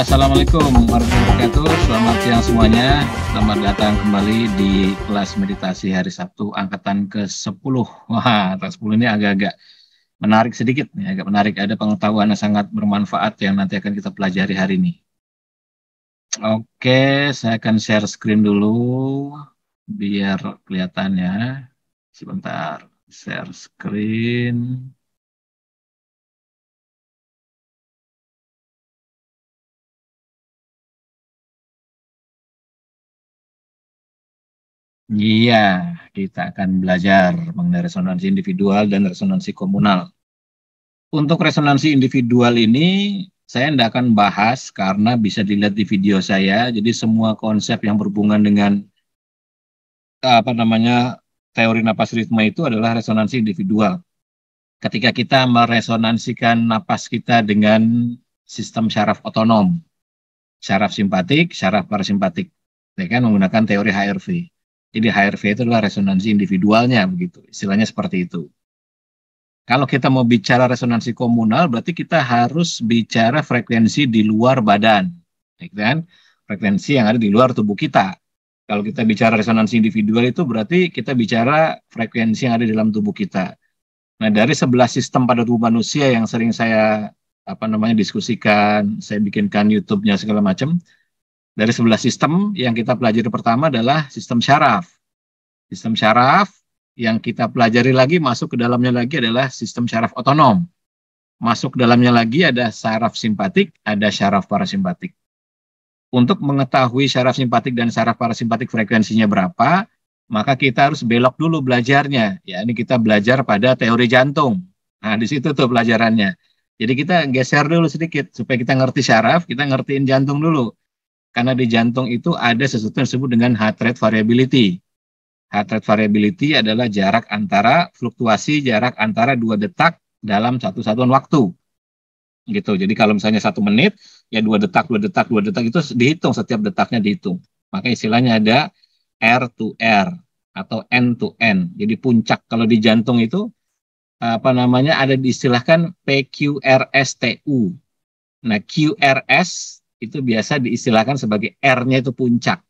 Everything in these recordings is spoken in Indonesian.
Assalamualaikum warahmatullahi wabarakatuh. Selamat siang semuanya. Selamat datang kembali di kelas meditasi hari Sabtu angkatan ke-10. Wah, angkatan 10 ini agak-agak menarik sedikit nih, agak menarik. Ada pengetahuan yang sangat bermanfaat yang nanti akan kita pelajari hari ini. Oke, saya akan share screen dulu biar kelihatannya. Sebentar, share screen. Iya, kita akan belajar mengenai resonansi individual dan resonansi komunal. Untuk resonansi individual ini, saya tidak akan bahas karena bisa dilihat di video saya. Jadi semua konsep yang berhubungan dengan apa namanya teori napas ritme itu adalah resonansi individual. Ketika kita meresonansikan napas kita dengan sistem syaraf otonom, syaraf simpatik, syaraf parasimpatik, ya kan menggunakan teori HRV. Jadi HRV itu adalah resonansi individualnya begitu. Istilahnya seperti itu. Kalau kita mau bicara resonansi komunal berarti kita harus bicara frekuensi di luar badan. Ya kan? Frekuensi yang ada di luar tubuh kita. Kalau kita bicara resonansi individual itu berarti kita bicara frekuensi yang ada di dalam tubuh kita. Nah, dari sebelah sistem pada tubuh manusia yang sering saya apa namanya diskusikan, saya bikinkan YouTube-nya segala macam, dari sebelah sistem yang kita pelajari pertama adalah sistem syaraf. Sistem syaraf yang kita pelajari lagi masuk ke dalamnya lagi adalah sistem syaraf otonom. Masuk ke dalamnya lagi ada syaraf simpatik, ada syaraf parasimpatik. Untuk mengetahui syaraf simpatik dan syaraf parasimpatik frekuensinya berapa, maka kita harus belok dulu belajarnya. Ya, ini kita belajar pada teori jantung. Nah, di situ tuh pelajarannya. Jadi kita geser dulu sedikit supaya kita ngerti syaraf, kita ngertiin jantung dulu. Karena di jantung itu ada sesuatu yang disebut dengan heart rate variability. Heart rate variability adalah jarak antara fluktuasi jarak antara dua detak dalam satu satuan waktu. Gitu. Jadi kalau misalnya satu menit, ya dua detak, dua detak, dua detak itu dihitung setiap detaknya dihitung. Maka istilahnya ada R to R atau N to N. Jadi puncak kalau di jantung itu apa namanya ada diistilahkan PQRSTU. Nah, QRS itu biasa diistilahkan sebagai R-nya itu puncak.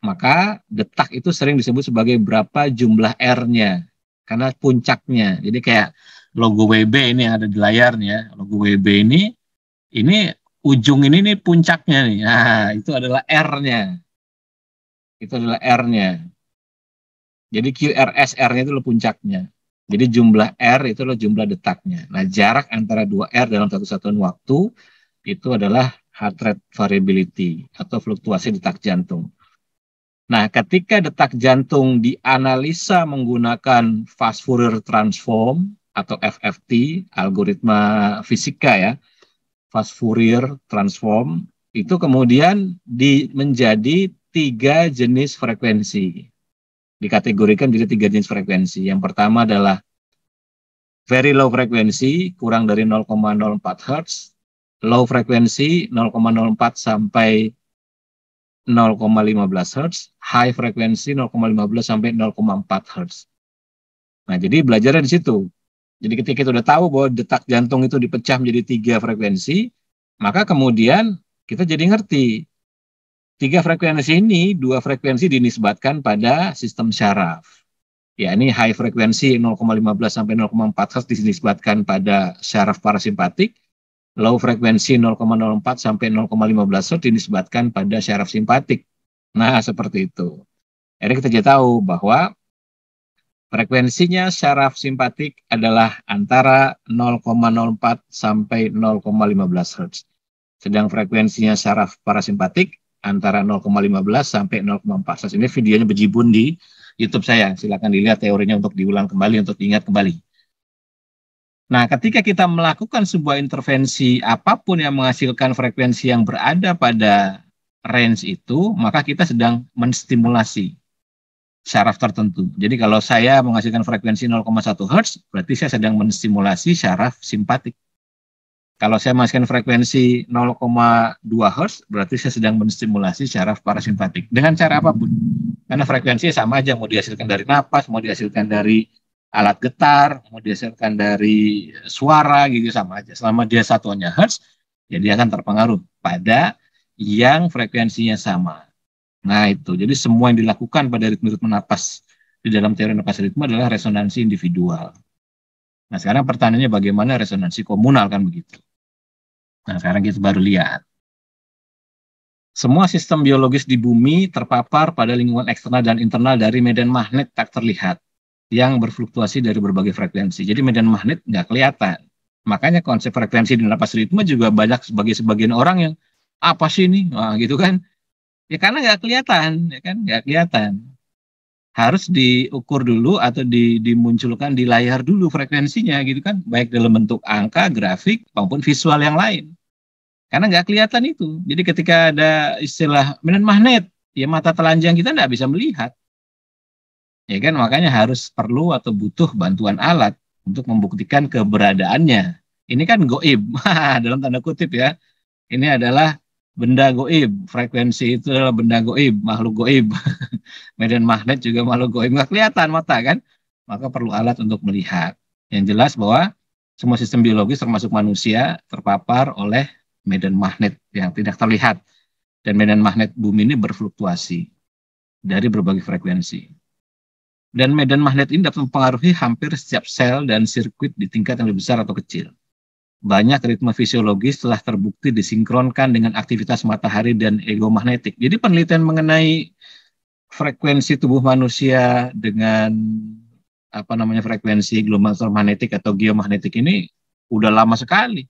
Maka detak itu sering disebut sebagai berapa jumlah R-nya karena puncaknya. Jadi kayak logo WB ini yang ada di layarnya, logo WB ini ini ujung ini nih puncaknya nih. Nah, itu adalah R-nya. Itu adalah R-nya. Jadi QRS R-nya itu puncaknya. Jadi jumlah R itu adalah jumlah detaknya. Nah, jarak antara dua R dalam satu satuan waktu itu adalah heart rate variability atau fluktuasi detak jantung. Nah, ketika detak jantung dianalisa menggunakan fast Fourier transform atau FFT, algoritma fisika ya, fast Fourier transform, itu kemudian di, menjadi tiga jenis frekuensi. Dikategorikan jadi tiga jenis frekuensi. Yang pertama adalah very low frekuensi, kurang dari 0,04 Hz low frekuensi 0,04 sampai 0,15 Hz, high frekuensi 0,15 sampai 0,4 Hz. Nah, jadi belajarnya di situ. Jadi ketika kita udah tahu bahwa detak jantung itu dipecah menjadi tiga frekuensi, maka kemudian kita jadi ngerti tiga frekuensi ini, dua frekuensi dinisbatkan pada sistem syaraf. Ya, ini high frekuensi 0,15 sampai 0,4 Hz dinisbatkan pada syaraf parasimpatik, low frekuensi 0,04 sampai 0,15 Hz dinisbatkan pada syaraf simpatik. Nah, seperti itu. Jadi kita jadi tahu bahwa frekuensinya syaraf simpatik adalah antara 0,04 sampai 0,15 Hz. Sedang frekuensinya syaraf parasimpatik antara 0,15 sampai 0,4 Hz. Ini videonya bejibun di YouTube saya. Silakan dilihat teorinya untuk diulang kembali, untuk diingat kembali. Nah, ketika kita melakukan sebuah intervensi apa pun yang menghasilkan frekuensi yang berada pada range itu, maka kita sedang menstimulasi syaraf tertentu. Jadi kalau saya menghasilkan frekuensi 0,1 Hz, berarti saya sedang menstimulasi syaraf simpatik. Kalau saya menghasilkan frekuensi 0,2 Hz, berarti saya sedang menstimulasi syaraf parasimpatik. Dengan cara apa pun. Karena frekuensinya sama aja, mau dihasilkan dari napas, mau dihasilkan dari alat getar, mau dihasilkan dari suara gitu sama aja. Selama dia satuannya hertz, Jadi akan terpengaruh pada yang frekuensinya sama. Nah itu, jadi semua yang dilakukan pada ritme-ritme napas di dalam teori napas ritme adalah resonansi individual. Nah sekarang pertanyaannya bagaimana resonansi komunal kan begitu. Nah sekarang kita baru lihat. Semua sistem biologis di bumi terpapar pada lingkungan eksternal dan internal dari medan magnet tak terlihat yang berfluktuasi dari berbagai frekuensi. Jadi medan magnet nggak kelihatan. Makanya konsep frekuensi di napas ritme juga banyak sebagai sebagian orang yang apa sih ini, Wah, gitu kan? Ya karena nggak kelihatan, ya kan nggak kelihatan. Harus diukur dulu atau di, dimunculkan di layar dulu frekuensinya gitu kan, baik dalam bentuk angka, grafik maupun visual yang lain. Karena nggak kelihatan itu. Jadi ketika ada istilah medan magnet, ya mata telanjang kita nggak bisa melihat. Ya kan makanya harus perlu atau butuh bantuan alat untuk membuktikan keberadaannya. Ini kan goib, dalam tanda kutip ya. Ini adalah benda goib, frekuensi itu adalah benda goib, makhluk goib. Medan magnet juga makhluk goib, nggak kelihatan mata kan? Maka perlu alat untuk melihat. Yang jelas bahwa semua sistem biologis termasuk manusia terpapar oleh medan magnet yang tidak terlihat. Dan medan magnet bumi ini berfluktuasi dari berbagai frekuensi. Dan medan magnet ini dapat mempengaruhi hampir setiap sel dan sirkuit di tingkat yang lebih besar atau kecil. Banyak ritme fisiologis telah terbukti disinkronkan dengan aktivitas matahari dan ego magnetik. Jadi penelitian mengenai frekuensi tubuh manusia dengan apa namanya frekuensi gelombang elektromagnetik atau geomagnetik ini udah lama sekali.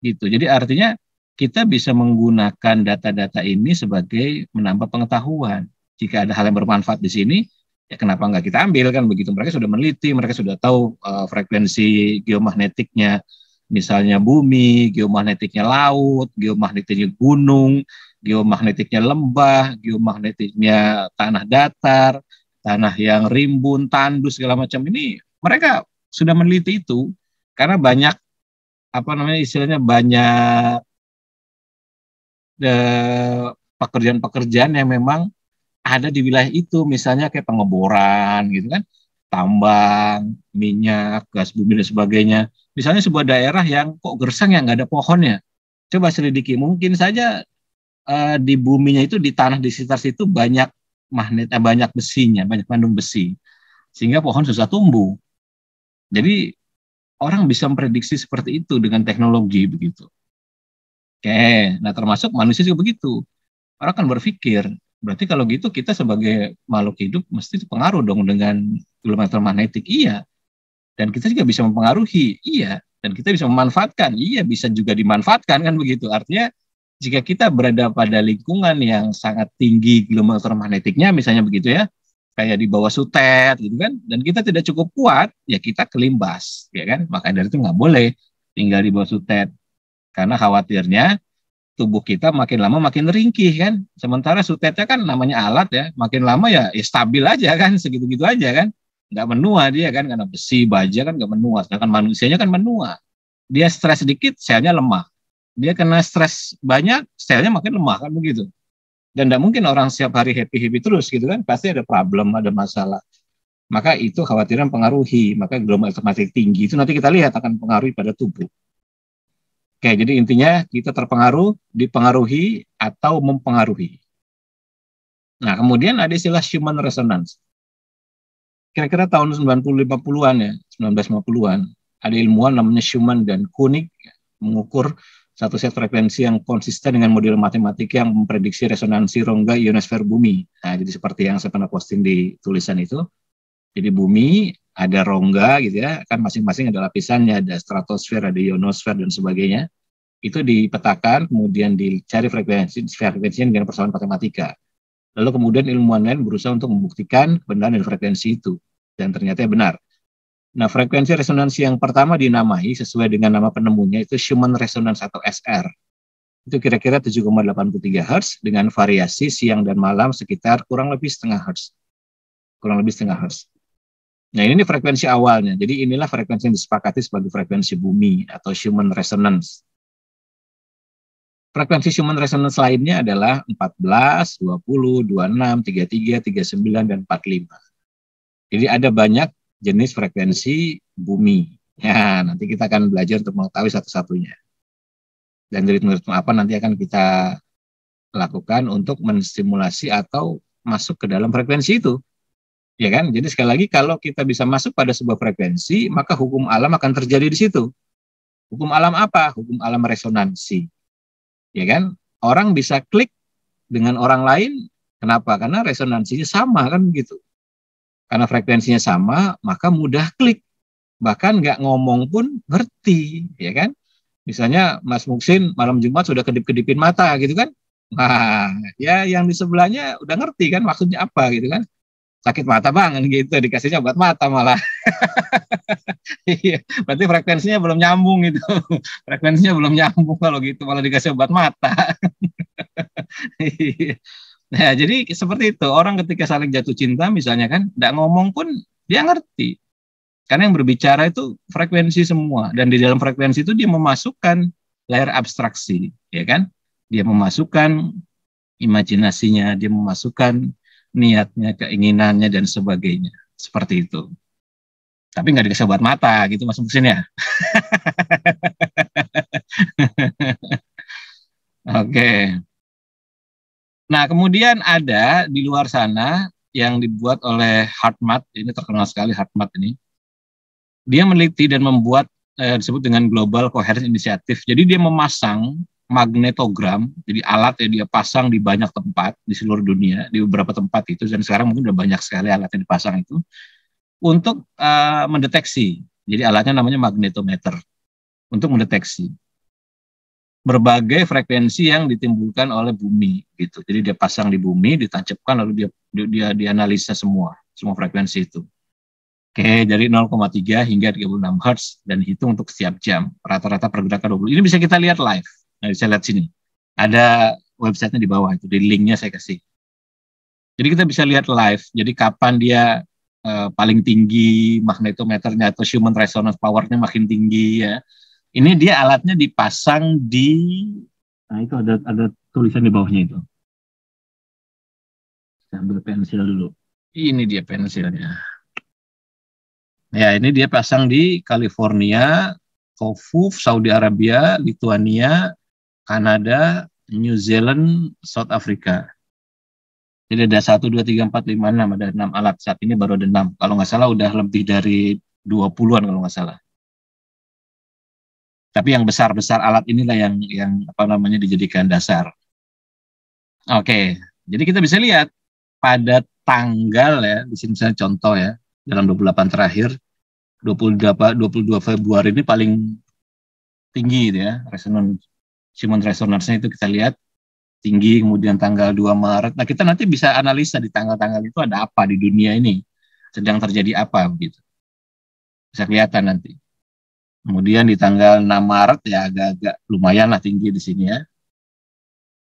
Gitu. Jadi artinya kita bisa menggunakan data-data ini sebagai menambah pengetahuan. Jika ada hal yang bermanfaat di sini, ya kenapa nggak kita ambil kan? Begitu. Mereka sudah meneliti mereka sudah tahu uh, frekuensi geomagnetiknya misalnya bumi geomagnetiknya laut geomagnetiknya gunung geomagnetiknya lembah geomagnetiknya tanah datar tanah yang rimbun tandus segala macam. Ini mereka sudah meneliti itu karena banyak apa namanya istilahnya banyak eh, pekerjaan-pekerjaan yang memang ada di wilayah itu misalnya kayak pengeboran gitu kan tambang minyak gas bumi dan sebagainya. Misalnya sebuah daerah yang kok gersang yang nggak ada pohonnya. Coba selidiki mungkin saja uh, di buminya itu di tanah di sekitar situ banyak magnet eh, banyak besinya banyak kandung besi sehingga pohon susah tumbuh. Jadi orang bisa memprediksi seperti itu dengan teknologi begitu. Oke nah termasuk manusia juga begitu. Orang kan berpikir Berarti kalau gitu kita sebagai makhluk hidup mesti pengaruh dong dengan gelombang elektromagnetik. Iya. Dan kita juga bisa mempengaruhi. Iya. Dan kita bisa memanfaatkan. Iya, bisa juga dimanfaatkan kan begitu. Artinya jika kita berada pada lingkungan yang sangat tinggi gelombang elektromagnetiknya misalnya begitu ya, kayak di bawah sutet gitu kan, dan kita tidak cukup kuat, ya kita kelimbas, ya kan? Maka dari itu nggak boleh tinggal di bawah sutet. Karena khawatirnya tubuh kita makin lama makin ringkih kan. Sementara sutetnya kan namanya alat ya, makin lama ya, ya stabil aja kan, segitu-gitu aja kan. Nggak menua dia kan, karena besi, baja kan nggak menua. Sedangkan manusianya kan menua. Dia stres sedikit, selnya lemah. Dia kena stres banyak, selnya makin lemah kan begitu. Dan tidak mungkin orang setiap hari happy-happy terus gitu kan, pasti ada problem, ada masalah. Maka itu khawatiran pengaruhi, maka gelombang elektromagnetik tinggi itu nanti kita lihat akan pengaruhi pada tubuh. Oke, jadi intinya kita terpengaruh, dipengaruhi, atau mempengaruhi. Nah, kemudian ada istilah human resonance. Kira-kira tahun 90-50-an ya, 1950-an, ada ilmuwan namanya Schumann dan Koenig mengukur satu set frekuensi yang konsisten dengan model matematika yang memprediksi resonansi rongga ionosfer bumi. Nah, jadi seperti yang saya pernah posting di tulisan itu. Jadi bumi ada rongga gitu ya, kan masing-masing ada lapisannya, ada stratosfer, ada ionosfer dan sebagainya. Itu dipetakan, kemudian dicari frekuensi, frekuensinya dengan persoalan matematika. Lalu kemudian ilmuwan lain berusaha untuk membuktikan kebenaran dari frekuensi itu. Dan ternyata benar. Nah, frekuensi resonansi yang pertama dinamai sesuai dengan nama penemunya itu Schumann Resonance atau SR. Itu kira-kira 7,83 Hz dengan variasi siang dan malam sekitar kurang lebih setengah Hz. Kurang lebih setengah Hz. Nah ini frekuensi awalnya. Jadi inilah frekuensi yang disepakati sebagai frekuensi bumi atau human resonance. Frekuensi human resonance lainnya adalah 14, 20, 26, 33, 39, dan 45. Jadi ada banyak jenis frekuensi bumi. Ya, nanti kita akan belajar untuk mengetahui satu-satunya. Dan ritme-ritme apa nanti akan kita lakukan untuk menstimulasi atau masuk ke dalam frekuensi itu. Ya kan? Jadi sekali lagi kalau kita bisa masuk pada sebuah frekuensi, maka hukum alam akan terjadi di situ. Hukum alam apa? Hukum alam resonansi. Ya kan? Orang bisa klik dengan orang lain, kenapa? Karena resonansinya sama kan gitu. Karena frekuensinya sama, maka mudah klik. Bahkan nggak ngomong pun ngerti, ya kan? Misalnya Mas Muksin malam Jumat sudah kedip-kedipin mata gitu kan. Nah, ya yang di sebelahnya udah ngerti kan maksudnya apa gitu kan. Sakit mata banget gitu, dikasihnya obat mata malah. Iya, berarti frekuensinya belum nyambung gitu. Frekuensinya belum nyambung kalau gitu malah dikasih obat mata. Iya. nah, jadi seperti itu. Orang ketika saling jatuh cinta misalnya kan, tidak ngomong pun dia ngerti karena yang berbicara itu frekuensi semua dan di dalam frekuensi itu dia memasukkan layer abstraksi, ya kan? Dia memasukkan imajinasinya, dia memasukkan niatnya, keinginannya dan sebagainya. Seperti itu. Tapi nggak dikasih buat mata gitu Mas Muksin ya. Oke. Okay. Nah, kemudian ada di luar sana yang dibuat oleh HeartMath, ini terkenal sekali HeartMath ini dia meneliti dan membuat eh, disebut dengan Global Coherence Initiative. Jadi dia memasang magnetogram, jadi alat yang dia pasang di banyak tempat di seluruh dunia, di beberapa tempat itu, dan sekarang mungkin sudah banyak sekali alat yang dipasang itu, untuk uh, mendeteksi. Jadi alatnya namanya magnetometer, untuk mendeteksi berbagai frekuensi yang ditimbulkan oleh bumi gitu. Jadi dia pasang di bumi, ditancapkan lalu dia dia, dia dianalisa semua, semua frekuensi itu. Oke, dari 0,3 hingga 36 Hz dan hitung untuk setiap jam. Rata-rata pergerakan 20. Ini bisa kita lihat live. Nah, bisa lihat sini. Ada websitenya di bawah itu, di linknya saya kasih. Jadi kita bisa lihat live. Jadi kapan dia uh, paling tinggi magnetometernya atau human resonance powernya makin tinggi ya. Ini dia alatnya dipasang di Nah, itu ada ada tulisan di bawahnya itu. Saya ambil pensil dulu. Ini dia pensilnya. Ya, ini dia pasang di California, Kofu, Saudi Arabia, Lithuania, Kanada, New Zealand, South Africa. Jadi ada 1, 2, 3, 4, 5, 6, ada 6 alat. Saat ini baru ada 6. Kalau nggak salah udah lebih dari 20-an kalau nggak salah. Tapi yang besar-besar alat inilah yang yang apa namanya dijadikan dasar. Oke, jadi kita bisa lihat pada tanggal ya, di sini misalnya contoh ya, dalam 28 terakhir 28 22 Februari ini paling tinggi gitu ya resonan human resonance itu kita lihat tinggi kemudian tanggal 2 Maret nah kita nanti bisa analisa di tanggal-tanggal itu ada apa di dunia ini sedang terjadi apa begitu bisa kelihatan nanti kemudian di tanggal 6 Maret ya agak-agak lumayan lah tinggi di sini ya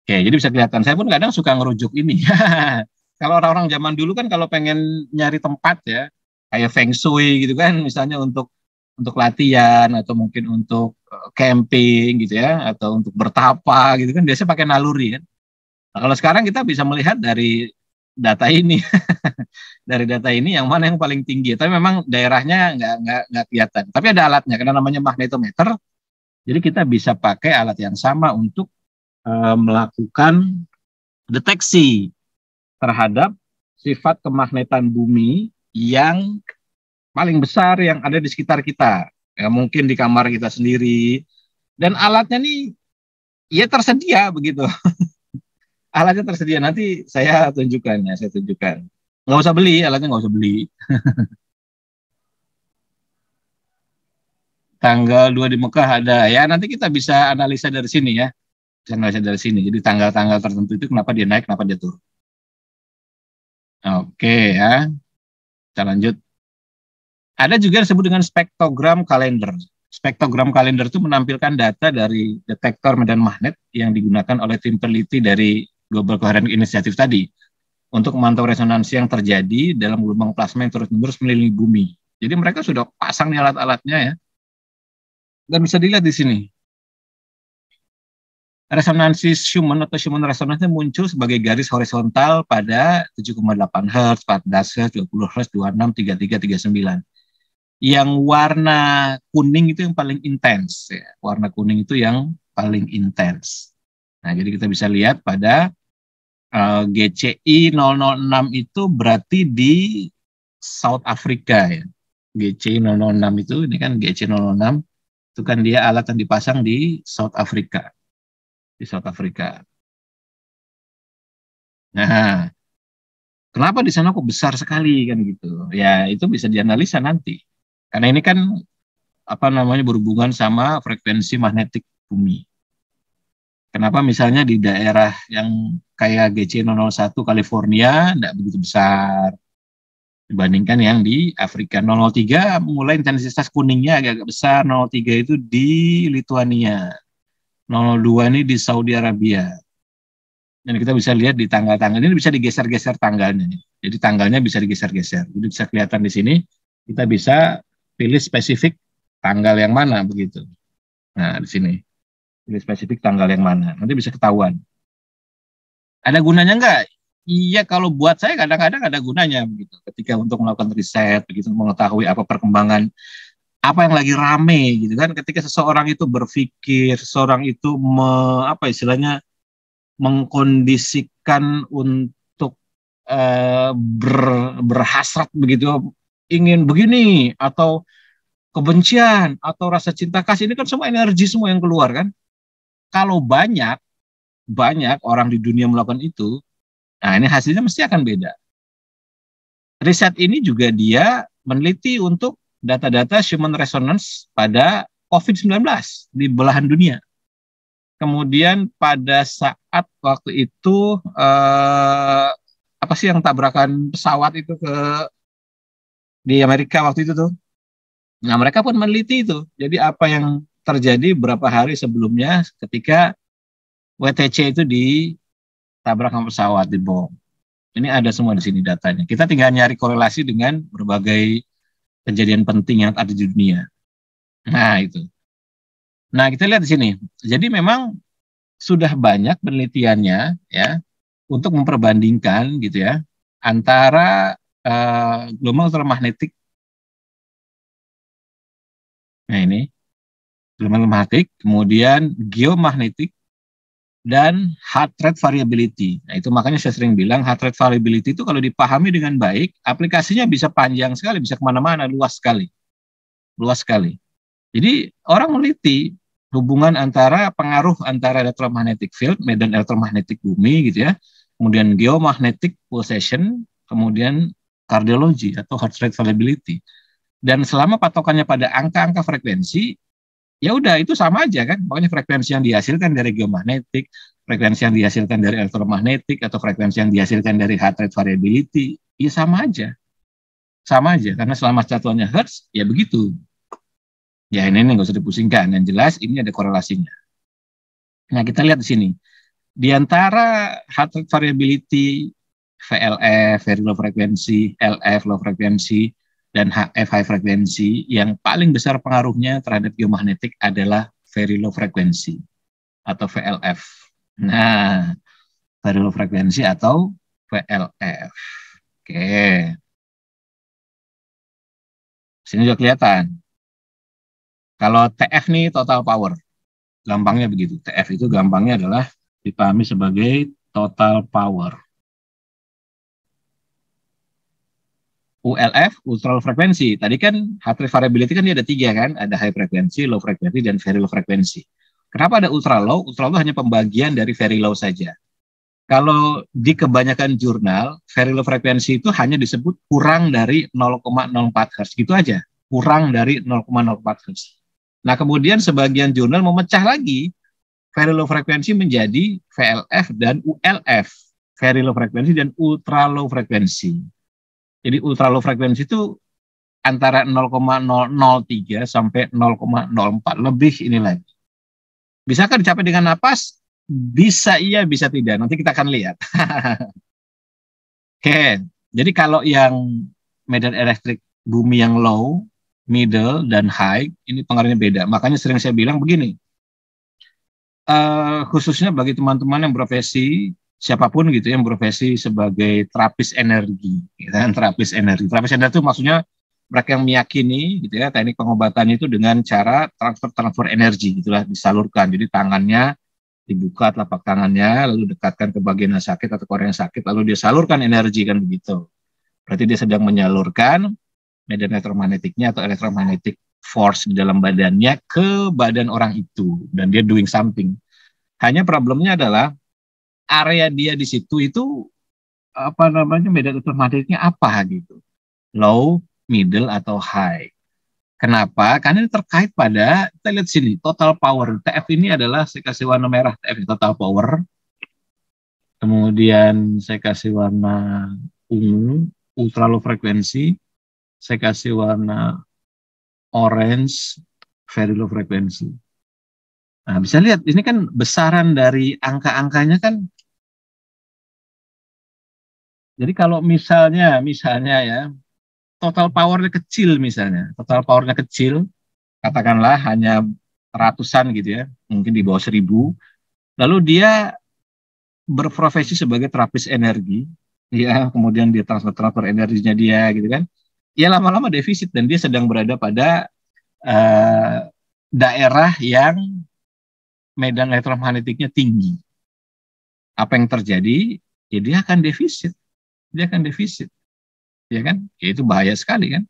Oke, jadi bisa kelihatan. Saya pun kadang suka ngerujuk ini. kalau orang-orang zaman dulu kan kalau pengen nyari tempat ya, kayak feng shui gitu kan misalnya untuk untuk latihan atau mungkin untuk eh, camping gitu ya atau untuk bertapa gitu kan biasanya pakai naluri kan. Nah, kalau sekarang kita bisa melihat dari data ini dari data ini yang mana yang paling tinggi. Tapi memang daerahnya nggak nggak nggak kelihatan. Tapi ada alatnya karena namanya magnetometer. Jadi kita bisa pakai alat yang sama untuk uh, melakukan deteksi terhadap sifat kemagnetan bumi yang paling besar yang ada di sekitar kita. Ya, mungkin di kamar kita sendiri. Dan alatnya nih ya tersedia begitu. alatnya tersedia nanti saya tunjukkan ya, saya tunjukkan. Nggak usah beli, alatnya nggak usah beli. tanggal 2 di Mekah ada. Ya nanti kita bisa analisa dari sini ya. Bisa analisa dari sini. Jadi tanggal-tanggal tertentu itu kenapa dia naik, kenapa dia turun. Oke ya. Kita lanjut. Ada juga yang disebut dengan spektrogram kalender. Spektrogram kalender itu menampilkan data dari detektor medan magnet yang digunakan oleh tim peneliti dari Global Coherent Initiative tadi untuk memantau resonansi yang terjadi dalam gelombang plasma yang terus-menerus mengelilingi bumi. Jadi mereka sudah pasang di alat-alatnya ya. Dan bisa dilihat di sini resonansi Schumann atau Schumann resonansi muncul sebagai garis horizontal pada 7,8 Hz, 14 Hz, 20 Hz, 26, 33, 39. Yang warna kuning itu yang paling intens. Ya. Warna kuning itu yang paling intens. Nah, jadi kita bisa lihat pada uh, GCI 006 itu berarti di South Africa ya. GCI 006 itu ini kan GCI 006 itu kan dia alat yang dipasang di South Africa. Di South Africa. Nah, kenapa di sana kok besar sekali kan gitu? Ya, itu bisa dianalisa nanti. Karena ini kan apa namanya berhubungan sama frekuensi magnetik bumi. Kenapa misalnya di daerah yang kayak GC001 California tidak begitu besar? Dibandingkan yang di Afrika. 003 mulai intensitas kuningnya agak-agak besar. 03 itu di Lituania. 02 ini di Saudi Arabia. Dan kita bisa lihat di tanggal-tanggal ini bisa digeser-geser tanggalnya jadi tanggalnya bisa digeser-geser. Jadi bisa kelihatan di sini kita bisa pilih spesifik tanggal yang mana begitu. Nah, di sini. Pilih spesifik tanggal yang mana. Nanti bisa ketahuan. Ada gunanya enggak? Iya, kalau buat saya kadang-kadang ada gunanya begitu. Ketika untuk melakukan riset, begitu mengetahui apa perkembangan apa yang lagi rame gitu kan ketika seseorang itu berpikir seseorang itu me, apa istilahnya mengkondisikan untuk uh, ber, berhasrat begitu ingin begini atau kebencian atau rasa cinta kasih ini kan semua energi semua yang keluar kan. Kalau banyak banyak orang di dunia melakukan itu, nah ini hasilnya mesti akan beda. Riset ini juga dia meneliti untuk data-data human resonance pada COVID-19 di belahan dunia. Kemudian pada saat waktu itu eh, apa sih yang tabrakan pesawat itu ke di Amerika waktu itu tuh Nah, mereka pun meneliti itu. Jadi apa yang terjadi beberapa hari sebelumnya ketika WTC itu ditabrak sama pesawat, dibom. Ini ada semua di sini datanya. Kita tinggal nyari korelasi dengan berbagai kejadian penting yang ada di dunia. Nah, itu. Nah, kita lihat di sini. Jadi memang sudah banyak penelitiannya ya untuk memperbandingkan gitu ya antara uh, gelombang elektromagnetik Nah ini gelombang magnetik, kemudian geomagnetik, dan heart rate variability. Nah itu makanya saya sering bilang heart rate variability itu kalau dipahami dengan baik, aplikasinya bisa panjang sekali, bisa ke mana-mana, luas sekali. Luas sekali. Jadi orang meneliti hubungan antara pengaruh antara electromagnetic field, medan elektromagnetik bumi gitu ya, kemudian geomagnetic pulsation, kemudian kardiologi atau heart rate variability. Dan selama patokannya pada angka-angka frekuensi, ya udah itu sama aja kan. Pokoknya frekuensi yang dihasilkan dari geomagnetik, frekuensi yang dihasilkan dari elektromagnetik, atau frekuensi yang dihasilkan dari heart rate variability, ya sama aja. Sama aja, karena selama satuannya hertz, ya begitu. Ya ini nggak usah dipusingkan. Yang jelas ini ada korelasinya. Nah kita lihat di sini. Di antara heart rate variability, VLF, very low frequency, LF, low frequency, dan HF high frekuensi yang paling besar pengaruhnya terhadap geomagnetik adalah very low frequency atau VLF. Nah, very low frequency atau VLF. Oke. Sini juga kelihatan. Kalau TF nih total power. Gampangnya begitu. TF itu gampangnya adalah dipahami sebagai total power. ULF, ultra low frekuensi. Tadi kan heart rate variability kan dia ada tiga kan, ada high frequency, low frequency, dan very low frequency. Kenapa ada ultra low? Ultra low hanya pembagian dari very low saja. Kalau di kebanyakan jurnal, very low frekuensi itu hanya disebut kurang dari 0,04 Hz. Gitu aja, kurang dari 0,04 Hz. Nah kemudian sebagian jurnal memecah lagi very low frekuensi menjadi VLF dan ULF, very low frekuensi dan ultra low frekuensi. Jadi ultra low frekuensi itu antara 0,003 sampai 0,04 lebih ini lagi. Bisakah dicapai dengan napas? Bisa iya, bisa tidak. Nanti kita akan lihat. Oke, jadi kalau yang medan elektrik bumi yang low, middle, dan high, ini pengaruhnya beda. Makanya sering saya bilang begini, uh, khususnya bagi teman-teman yang profesi siapa pun gitu yang profesi sebagai terapis energi, ya kan? terapis energi. Terapis energi itu maksudnya mereka yang meyakini gitu ya teknik pengobatan itu dengan cara transfer transfer energi gitulah disalurkan. Jadi tangannya dibuka telapak tangannya lalu dekatkan ke bagian yang sakit atau korea yang sakit lalu dia salurkan energi kan begitu. Berarti dia sedang menyalurkan medan elektromagnetiknya atau elektromagnetic force di dalam badannya ke badan orang itu dan dia doing something. Hanya problemnya adalah area dia di situ itu apa namanya medan elektromagnetiknya apa gitu. Low, middle atau high. Kenapa? Karena ini terkait pada, kita lihat sini, total power. TF ini adalah, saya kasih warna merah, TF total power. Kemudian saya kasih warna ungu, ultra low frekuensi. Saya kasih warna orange, very low frekuensi. Nah, bisa lihat, ini kan besaran dari angka-angkanya kan jadi kalau misalnya, misalnya ya, total powernya kecil misalnya, total powernya kecil, katakanlah hanya ratusan gitu ya, mungkin di bawah seribu, lalu dia berprofesi sebagai terapis energi, ya kemudian dia transfer transfer energinya dia gitu kan, ya lama-lama defisit dan dia sedang berada pada uh, daerah yang medan elektromagnetiknya tinggi. Apa yang terjadi? Ya dia akan defisit, dia akan defisit ya kan? Ya, itu bahaya sekali kan?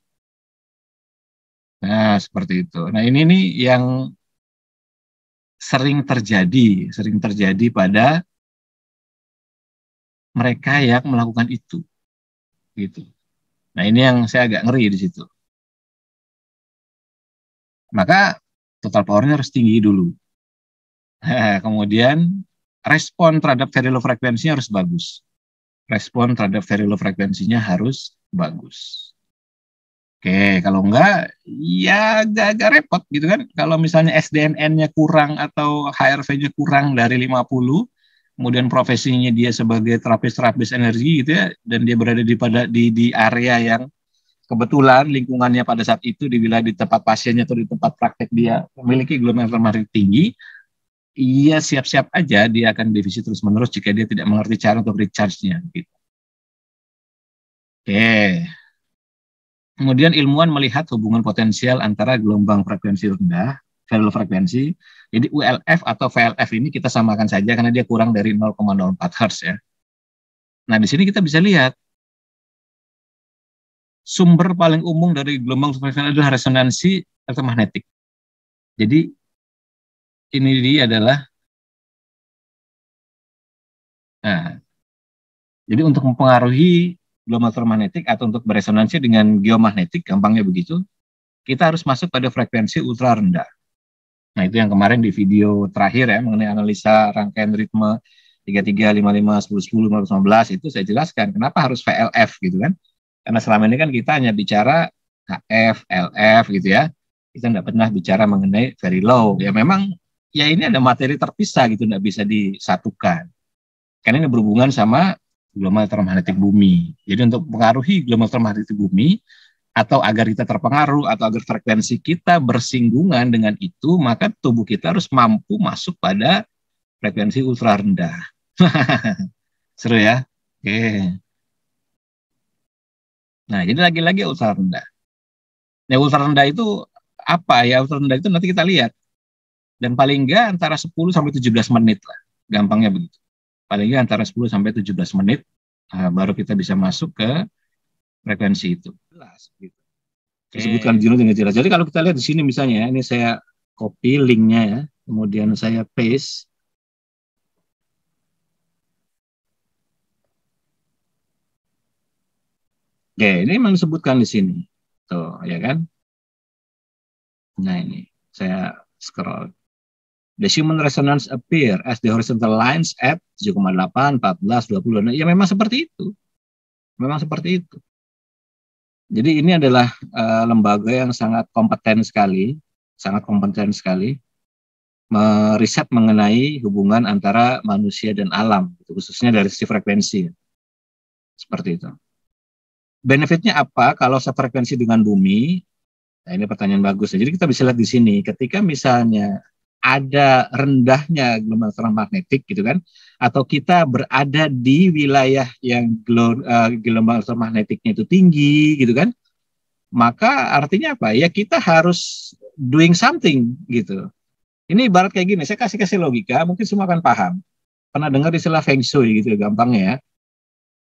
Nah, seperti itu. Nah, ini nih yang sering terjadi, sering terjadi pada mereka yang melakukan itu. Gitu. Nah, ini yang saya agak ngeri di situ. Maka total powernya harus tinggi dulu. Kemudian respon terhadap low frekuensinya harus bagus. Respon terhadap very frekuensinya harus bagus. Oke, kalau enggak, ya agak-agak repot gitu kan. Kalau misalnya SDNN-nya kurang atau HRV-nya kurang dari 50, kemudian profesinya dia sebagai terapis-terapis energi gitu ya, dan dia berada di pada di, di area yang kebetulan lingkungannya pada saat itu di wilayah di tempat pasiennya atau di tempat praktek dia memiliki elektromagnetik tinggi, iya siap-siap aja dia akan defisit terus-menerus jika dia tidak mengerti cara untuk recharge-nya gitu. Oke. Kemudian ilmuwan melihat hubungan potensial antara gelombang frekuensi rendah, value frekuensi. Jadi ULF atau VLF ini kita samakan saja karena dia kurang dari 0,04 Hz ya. Nah, di sini kita bisa lihat sumber paling umum dari gelombang frekuensi adalah resonansi elektromagnetik. Jadi ini dia adalah Nah, jadi untuk mempengaruhi gelombang elektromagnetik atau untuk beresonansi dengan geomagnetik, gampangnya begitu, kita harus masuk pada frekuensi ultra rendah. Nah, itu yang kemarin di video terakhir ya, mengenai analisa rangkaian ritme 33, 55, 10, 10, 15, itu saya jelaskan kenapa harus VLF gitu kan. Karena selama ini kan kita hanya bicara HF, LF gitu ya. Kita tidak pernah bicara mengenai very low. Ya memang ya ini ada materi terpisah gitu, tidak bisa disatukan. Karena ini berhubungan sama gelombang elektromagnetik bumi. Jadi untuk mengaruhi gelombang elektromagnetik bumi atau agar kita terpengaruh atau agar frekuensi kita bersinggungan dengan itu, maka tubuh kita harus mampu masuk pada frekuensi ultra rendah. Seru ya? Oke. Nah, jadi lagi-lagi ultra rendah. Nah, ultra rendah itu apa ya? Ultra rendah itu nanti kita lihat. Dan paling enggak antara 10 sampai 17 menit lah. Gampangnya begitu paling nggak antara 10 sampai 17 menit uh, baru kita bisa masuk ke frekuensi itu. Jelas gitu. Disebutkan jenuh dengan jelas. Jadi kalau kita lihat di sini misalnya ini saya copy linknya ya, kemudian saya paste. Oke, ini memang disebutkan di sini. Tuh, ya kan? Nah, ini saya scroll The human resonance appear as the horizontal lines at 7,8, 14, 20. Nah, ya memang seperti itu. Memang seperti itu. Jadi ini adalah uh, lembaga yang sangat kompeten sekali, sangat kompeten sekali meriset mengenai hubungan antara manusia dan alam, khususnya dari sisi frekuensi. Seperti itu. Benefitnya apa kalau sefrekuensi dengan bumi? Nah, ini pertanyaan bagus. Jadi kita bisa lihat di sini, ketika misalnya ada rendahnya gelombang elektromagnetik gitu kan atau kita berada di wilayah yang eh, gelombang elektromagnetiknya itu tinggi gitu kan maka artinya apa? Ya kita harus doing something gitu. Ini ibarat kayak gini, saya kasih kasih logika, mungkin semua akan paham. Pernah dengar istilah feng shui gitu gampangnya ya.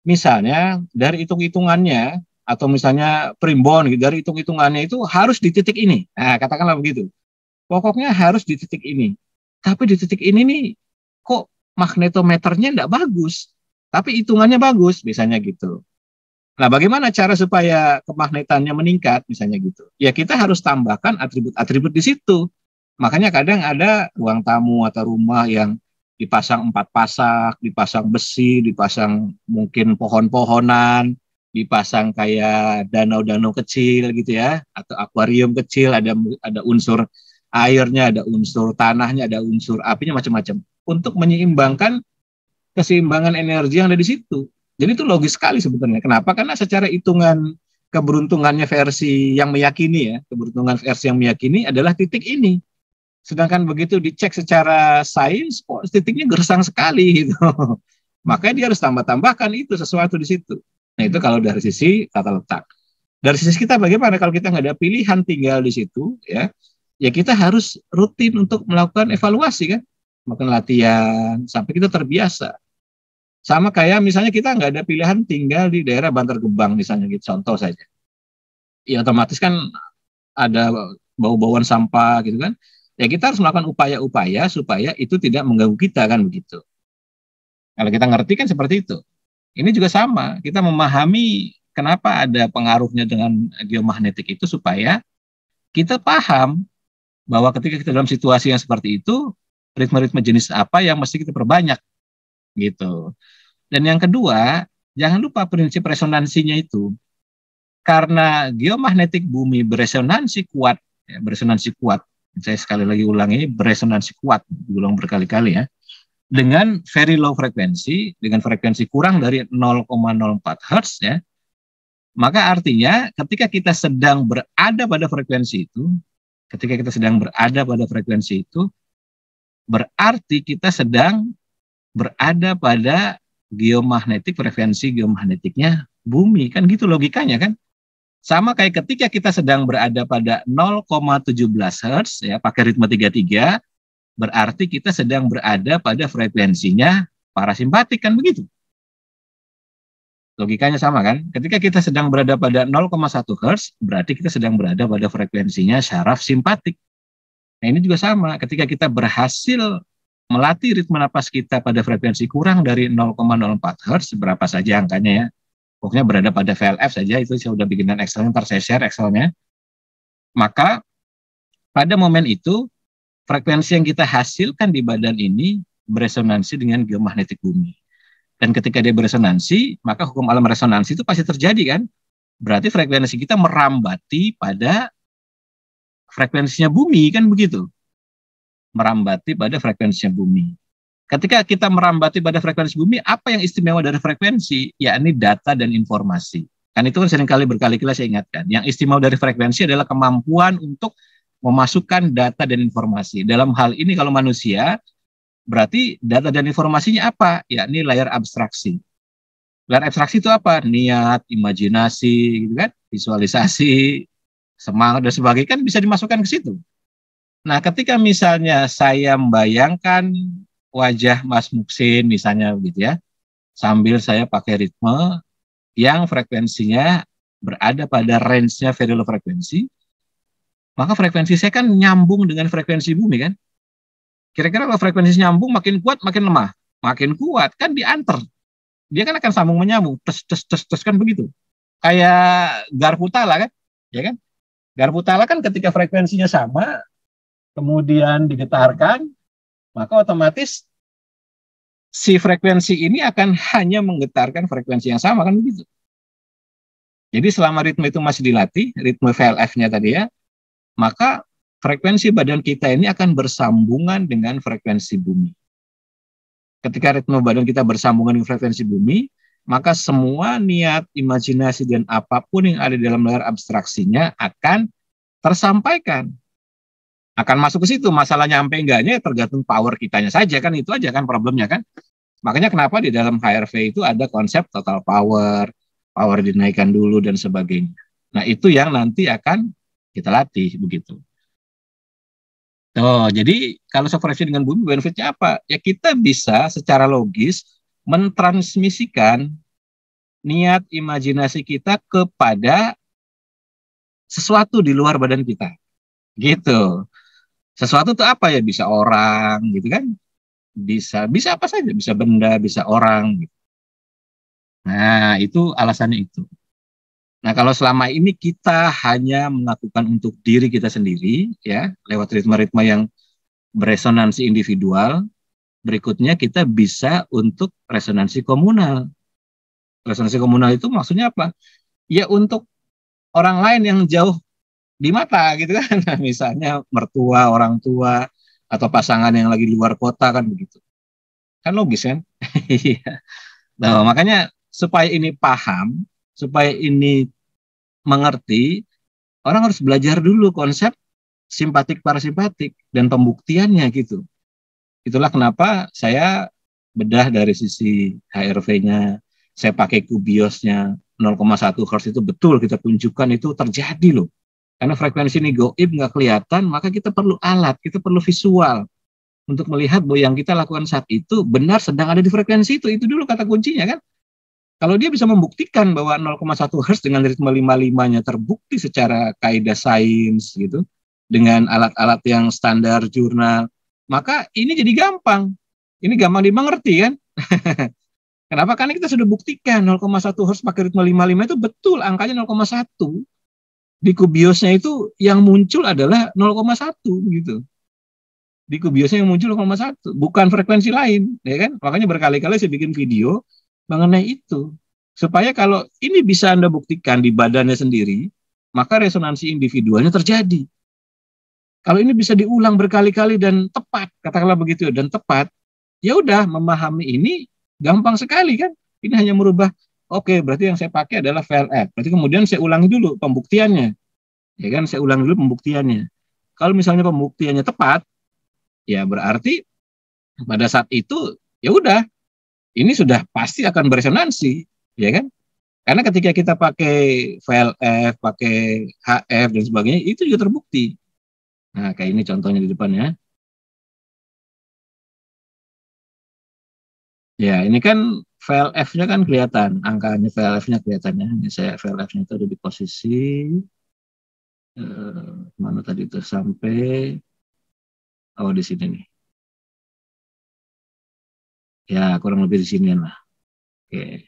Misalnya dari hitung-hitungannya atau misalnya primbon gitu, dari hitung-hitungannya itu harus di titik ini. Nah, katakanlah begitu. Pokoknya harus di titik ini. Tapi di titik ini nih kok magnetometernya tidak bagus, tapi hitungannya bagus, misalnya gitu. Nah, bagaimana cara supaya kemagnetannya meningkat, misalnya gitu? Ya kita harus tambahkan atribut-atribut di situ. Makanya kadang ada ruang tamu atau rumah yang dipasang empat pasak, dipasang besi, dipasang mungkin pohon-pohonan, dipasang kayak danau-danau kecil gitu ya, atau akuarium kecil, ada ada unsur airnya, ada unsur tanahnya, ada unsur apinya macam-macam untuk menyeimbangkan keseimbangan energi yang ada di situ. Jadi itu logis sekali sebetulnya. Kenapa? Karena secara hitungan keberuntungannya versi yang meyakini ya, keberuntungan versi yang meyakini adalah titik ini. Sedangkan begitu dicek secara sains, kok titiknya gersang sekali gitu. Makanya dia harus tambah-tambahkan itu sesuatu di situ. Nah itu kalau dari sisi tata letak. Dari sisi kita bagaimana kalau kita nggak ada pilihan tinggal di situ ya, ya kita harus rutin untuk melakukan evaluasi kan, makan latihan sampai kita terbiasa. Sama kayak misalnya kita nggak ada pilihan tinggal di daerah Bantar Gebang misalnya gitu, contoh saja. Ya otomatis kan ada bau-bauan sampah gitu kan. Ya kita harus melakukan upaya-upaya supaya itu tidak mengganggu kita kan begitu. Kalau kita ngerti kan seperti itu. Ini juga sama, kita memahami kenapa ada pengaruhnya dengan geomagnetik itu supaya kita paham bahwa ketika kita dalam situasi yang seperti itu, ritme-ritme jenis apa yang mesti kita perbanyak gitu. Dan yang kedua, jangan lupa prinsip resonansinya itu. Karena geomagnetik bumi beresonansi kuat, ya, beresonansi kuat. Saya sekali lagi ulangi, beresonansi kuat, diulang berkali-kali ya. Dengan very low frekuensi, dengan frekuensi kurang dari 0,04 Hz ya, maka artinya ketika kita sedang berada pada frekuensi itu, ketika kita sedang berada pada frekuensi itu, berarti kita sedang berada pada geomagnetik frekuensi geomagnetiknya bumi. Kan gitu logikanya kan? Sama kayak ketika kita sedang berada pada 0,17 Hz ya pakai ritme 33 berarti kita sedang berada pada frekuensinya parasimpatik kan begitu logikanya sama kan ketika kita sedang berada pada 0,1 Hz berarti kita sedang berada pada frekuensinya syaraf simpatik nah ini juga sama ketika kita berhasil melatih ritme napas kita pada frekuensi kurang dari 0,04 Hz, berapa saja angkanya ya. Pokoknya berada pada VLF saja, itu saya sudah bikinan Excel, ntar saya share Excelnya. Maka pada momen itu, frekuensi yang kita hasilkan di badan ini beresonansi dengan geomagnetik bumi. Dan ketika dia beresonansi, maka hukum alam resonansi itu pasti terjadi kan? Berarti frekuensi kita merambati pada frekuensinya bumi kan begitu merambati pada frekuensi bumi. Ketika kita merambati pada frekuensi bumi, apa yang istimewa dari frekuensi? Yakni data dan informasi. Kan itu kan sering kali berkali-kali saya ingatkan. Yang istimewa dari frekuensi adalah kemampuan untuk memasukkan data dan informasi. Dalam hal ini kalau manusia, berarti data dan informasinya apa? Yakni layar abstraksi. Layar abstraksi itu apa? Niat, imajinasi, gitu kan? visualisasi, semangat dan sebagainya kan bisa dimasukkan ke situ. Nah, ketika misalnya saya membayangkan wajah Mas Muksin misalnya begitu ya, sambil saya pakai ritme yang frekuensinya berada pada range-nya very low frekuensi, maka frekuensi saya kan nyambung dengan frekuensi bumi kan. Kira-kira kalau frekuensi nyambung makin kuat makin lemah, makin kuat kan diantar. Dia kan akan sambung menyambung, tes tes tes tes kan begitu. Kayak garpu tala kan, ya kan? Garpu tala kan ketika frekuensinya sama, kemudian digetarkan, maka otomatis si frekuensi ini akan hanya menggetarkan frekuensi yang sama kan begitu. Jadi selama ritme itu masih dilatih, ritme VLF-nya tadi ya, maka frekuensi badan kita ini akan bersambungan dengan frekuensi bumi. Ketika ritme badan kita bersambungan dengan frekuensi bumi, maka semua niat, imajinasi, dan apa pun yang ada dalam layar abstraksinya akan tersampaikan akan masuk ke situ. Masalahnya sampai enggaknya ya tergantung power kitanya saja kan itu aja kan problemnya kan. Makanya kenapa di dalam HRV itu ada konsep total power, power dinaikkan dulu dan sebagainya. Nah, itu yang nanti akan kita latih begitu. Oh, jadi kalau sefrekuensi dengan bumi benefitnya apa? Ya kita bisa secara logis mentransmisikan niat imajinasi kita kepada sesuatu di luar badan kita. Gitu. Sesuatu itu apa ya? Bisa orang gitu kan? Bisa bisa apa saja, bisa benda, bisa orang gitu. Nah, itu alasannya itu. Nah, kalau selama ini kita hanya melakukan untuk diri kita sendiri, ya, lewat ritme-ritme yang beresonansi individual, berikutnya kita bisa untuk resonansi komunal. Resonansi komunal itu maksudnya apa? Ya untuk orang lain yang jauh di mata gitu kan, misalnya mertua, orang tua, atau pasangan yang lagi di luar kota kan begitu. Kan logis kan? Iya. nah, makanya supaya ini paham, supaya ini mengerti, orang harus belajar dulu konsep simpatik parasimpatik dan pembuktiannya gitu. Itulah kenapa saya bedah dari sisi HRV-nya, saya pakai kubiosnya 0,1 Hz itu betul kita tunjukkan itu terjadi loh. Karena frekuensi ini goib nggak kelihatan, maka kita perlu alat, kita perlu visual untuk melihat bahwa yang kita lakukan saat itu benar sedang ada di frekuensi itu. Itu dulu kata kuncinya kan. Kalau dia bisa membuktikan bahwa 0,1 Hz dengan ritme 55-nya terbukti secara kaidah sains gitu, dengan alat-alat yang standar jurnal, maka ini jadi gampang. Ini gampang dimengerti kan? Kenapa? Karena kita sudah buktikan 0,1 Hz pakai ritme 55 itu betul angkanya 0,1. Di kubiosnya itu yang muncul adalah 0,1 gitu. Di kubiosnya yang muncul 0,1, bukan frekuensi lain, ya kan? Makanya berkali-kali saya bikin video mengenai itu. Supaya kalau ini bisa Anda buktikan di badannya sendiri, maka resonansi individualnya terjadi. Kalau ini bisa diulang berkali-kali dan tepat, katakanlah begitu, dan tepat, ya udah memahami ini gampang sekali kan. Ini hanya merubah, oke okay, berarti yang saya pakai adalah VLF. Berarti kemudian saya ulangi dulu pembuktiannya. Ya kan, saya ulang dulu pembuktiannya. Kalau misalnya pembuktiannya tepat, ya berarti pada saat itu ya udah ini sudah pasti akan beresonansi, ya kan? Karena ketika kita pakai VLF, pakai HF dan sebagainya, itu juga terbukti. Nah, kayak ini contohnya di depan ya. Ya, ini kan VLF-nya kan kelihatan, angkanya VLF-nya kelihatannya. Ini saya VLF-nya itu ada di posisi eh, mana tadi itu sampai oh di sini nih. Ya, kurang lebih di sini lah. Oke.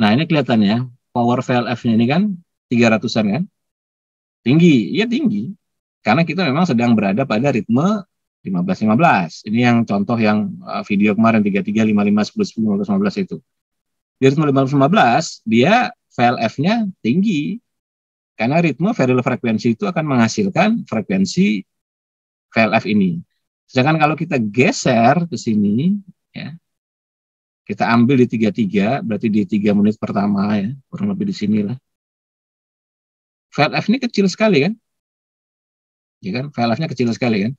Nah, ini kelihatannya power VLF-nya ini kan 300-an kan? Tinggi, iya tinggi. Karena kita memang sedang berada pada ritme 15-15. Ini yang contoh yang uh, video kemarin 33, 55, 10, 10, 15, 15 itu. Di ritme 15-15, dia VLF-nya tinggi. Karena ritme variable frekuensi itu akan menghasilkan frekuensi VLF ini. Sedangkan kalau kita geser ke sini, ya, kita ambil di tiga tiga, berarti di tiga menit pertama ya, kurang lebih di sini lah. Ini kecil sekali kan? Ya kan, VLF-nya kecil sekali kan?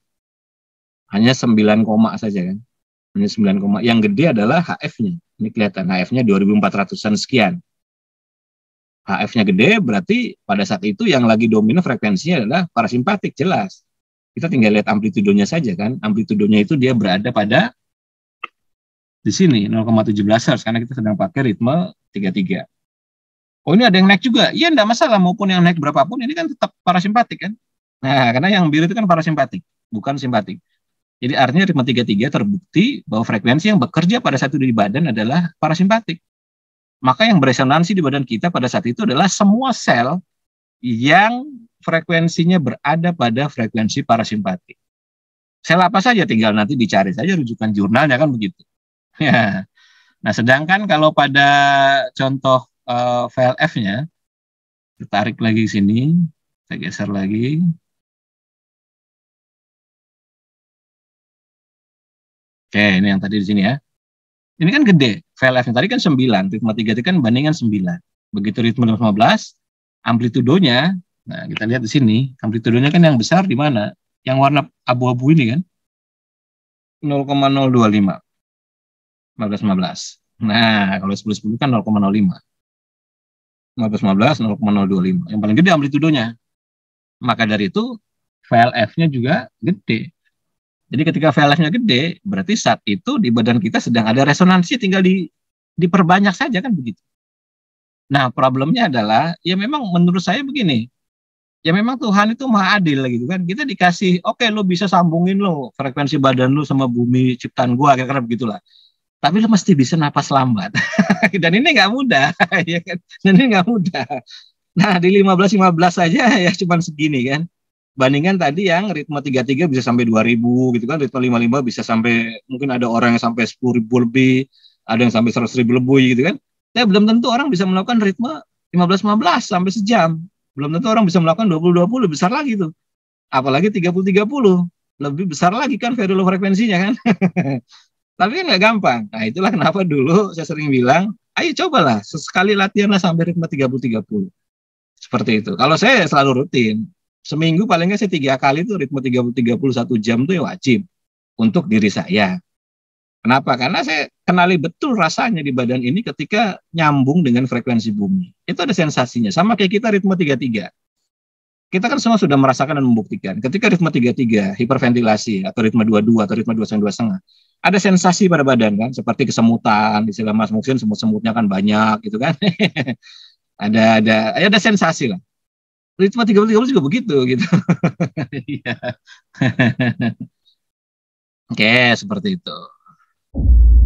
Hanya 9 koma saja kan? Hanya 9 koma. Yang gede adalah HF-nya. Ini kelihatan HF-nya 2400-an sekian. HF-nya gede berarti pada saat itu yang lagi dominan frekuensinya adalah parasimpatik jelas. Kita tinggal lihat amplitudonya saja kan. Amplitudonya itu dia berada pada di sini 0,17 Hz karena kita sedang pakai ritme 33. Oh ini ada yang naik juga. Iya enggak masalah maupun yang naik berapapun ini kan tetap parasimpatik kan. Nah, karena yang biru itu kan parasimpatik, bukan simpatik. Jadi artinya ritme 33 terbukti bahwa frekuensi yang bekerja pada satu di badan adalah parasimpatik. Maka yang beresonansi di badan kita pada saat itu adalah semua sel yang frekuensinya berada pada frekuensi parasimpatik. Sel apa saja tinggal nanti dicari saja rujukan jurnalnya kan begitu. Ya. Nah, sedangkan kalau pada contoh uh, eh, VLF-nya, tarik lagi sini, saya geser lagi. Oke, ini yang tadi di sini ya. Ini kan gede, VLF-nya tadi kan 9, ritme 3 itu kan bandingan 9. Begitu ritme 15, amplitudonya Nah, kita lihat di sini, amplitudonya kan yang besar di mana? Yang warna abu-abu ini kan? 0,025. 15 15. Nah, kalau 10 10 kan 0,05. 1515 0,025. Yang paling gede amplitudonya. Maka dari itu VLF-nya juga gede. Jadi ketika VLF-nya gede, berarti saat itu di badan kita sedang ada resonansi tinggal di diperbanyak saja kan begitu. Nah, problemnya adalah ya memang menurut saya begini. Ya memang Tuhan itu maha adil gitu kan. Kita dikasih, oke okay, lo bisa sambungin lo frekuensi badan lo sama bumi ciptaan gua kira-kira begitulah. Tapi lo mesti bisa napas lambat. Dan ini nggak mudah, ya kan? Dan ini nggak mudah. Nah, di 15 15 saja ya cuman segini kan. Bandingkan tadi yang ritme 33 bisa sampai 2000 gitu kan, ritme 55 bisa sampai mungkin ada orang yang sampai 10.000 lebih, ada yang sampai 100.000 lebih gitu kan. Tapi belum tentu orang bisa melakukan ritme 15-15 sampai sejam. Belum tentu orang bisa melakukan 20-20 lebih besar lagi tuh. Apalagi 30-30 lebih besar lagi kan variable frekuensinya kan. Tapi kan nggak gampang. Nah itulah kenapa dulu saya sering bilang, ayo cobalah sesekali latihanlah sampai ritme 30-30. Seperti itu. Kalau saya selalu rutin, seminggu paling nggak saya tiga kali tuh ritme 30-30 satu jam tuh ya wajib untuk diri saya. Kenapa? Karena saya kenali betul rasanya di badan ini ketika nyambung dengan frekuensi bumi. Itu ada sensasinya. Sama kayak kita ritme 33. Kita kan semua sudah merasakan dan membuktikan. Ketika ritme 33, hiperventilasi, atau ritme 22, atau ritme 22 setengah, ada sensasi pada badan kan, seperti kesemutan, istilah Mas Muksin semut-semutnya kan banyak gitu kan. ada ada ya ada sensasi lah. Ritme 30 juga begitu gitu. Iya. Oke, seperti itu. you